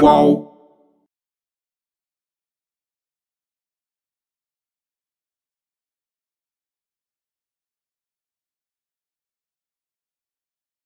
qual.